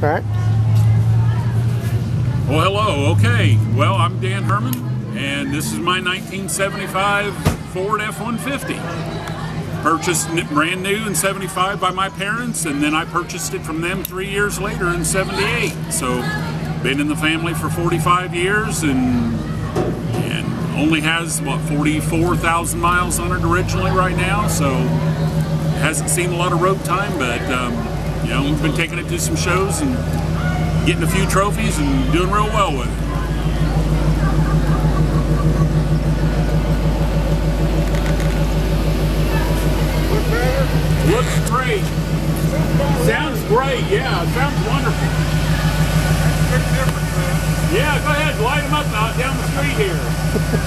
All right. Well, hello. Okay. Well, I'm Dan Hermann, and this is my 1975 Ford F-150. Purchased brand new in 75 by my parents, and then I purchased it from them three years later in 78. So, been in the family for 45 years, and and only has what 44,000 miles on it originally right now. So, hasn't seen a lot of road time, but um, you know we've been taking it to some shows and getting a few trophies and doing real well with it. Looks great. Sounds great, yeah, sounds wonderful. Yeah, go ahead, light them up out down the street here.